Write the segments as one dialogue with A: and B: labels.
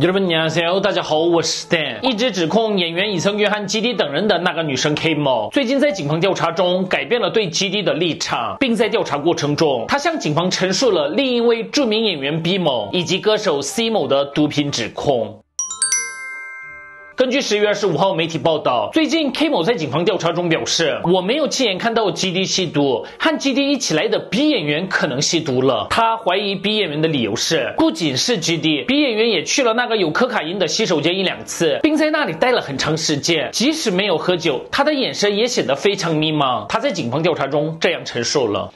A: 友们，你好，大家好，我是 Dan。一直指控演员伊森·约翰·基迪等人的那个女生 K 某，最近在警方调查中改变了对基迪的立场，并在调查过程中，她向警方陈述了另一位著名演员 B 某以及歌手 C 某的毒品指控。根据十月二十五号媒体报道，最近 K 某在警方调查中表示，我没有亲眼看到基迪吸毒，和基迪一起来的 B 演员可能吸毒了。他怀疑 B 演员的理由是，不仅是基迪，B 演员也去了那个有可卡因的洗手间一两次，并在那里待了很长时间。即使没有喝酒，他的眼神也显得非常迷茫。他在警方调查中这样陈述了。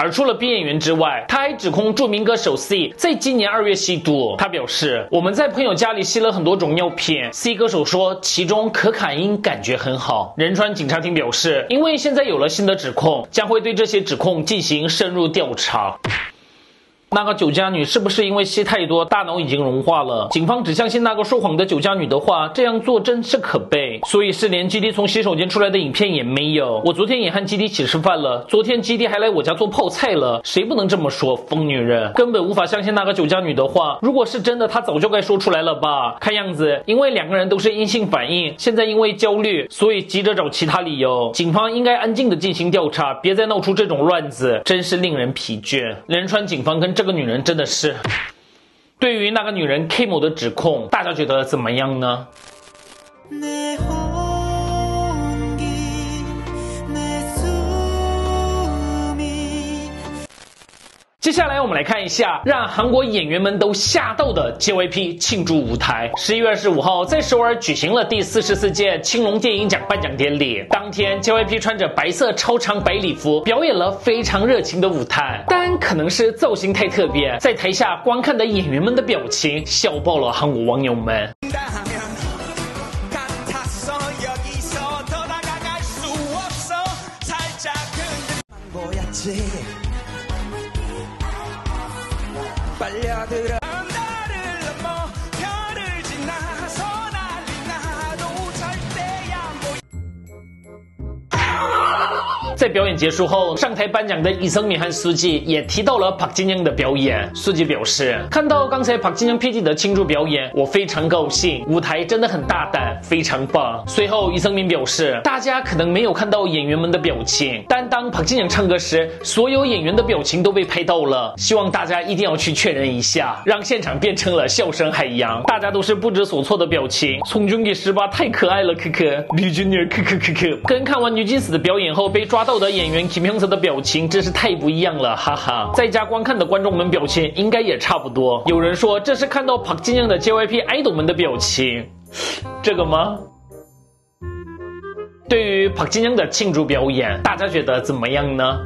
A: 而除了 B 演员之外，他还指控著名歌手 C 在今年二月吸毒。他表示，我们在朋友家里吸了很多种药品。C 歌手说，其中可卡因感觉很好。仁川警察厅表示，因为现在有了新的指控，将会对这些指控进行深入调查。那个酒家女是不是因为吸太多，大脑已经融化了？警方只相信那个说谎的酒家女的话，这样做真是可悲。所以是连基地从洗手间出来的影片也没有。我昨天也和基地一起吃饭了，昨天基地还来我家做泡菜了。谁不能这么说？疯女人根本无法相信那个酒家女的话。如果是真的，她早就该说出来了吧？看样子，因为两个人都是阴性反应，现在因为焦虑，所以急着找其他理由。警方应该安静的进行调查，别再闹出这种乱子，真是令人疲倦。仁川警方跟。这个女人真的是，对于那个女人 K 某的指控，大家觉得怎么样呢？接下来我们来看一下让韩国演员们都吓到的 JYP 庆祝舞台。十一月二十五号，在首尔举行了第四十四届青龙电影奖颁奖典礼。当天，JYP 穿着白色超长白礼服，表演了非常热情的舞台。但可能是造型太特别，在台下观看的演员们的表情笑爆了韩国网友们。பல்லாதுரா 在表演结束后，上台颁奖的伊森米和书记也提到了朴金英的表演。书记表示，看到刚才朴金英 PD 的庆祝表演，我非常高兴，舞台真的很大胆，非常棒。随后，伊森敏表示，大家可能没有看到演员们的表情，但当朴金英唱歌时，所有演员的表情都被拍到了。希望大家一定要去确认一下，让现场变成了笑声海洋，大家都是不知所措的表情。从军给十八太可爱了，可可，绿军女可可可可，跟看完女金死的表演后被抓。到的演员 Kim Hyung 的表情真是太不一样了，哈哈！在家观看的观众们表情应该也差不多。有人说这是看到 Park Jin Young 的 JYP idol 们的表情，这个吗？对于 Park Jin Young 的庆祝表演，大家觉得怎么样呢？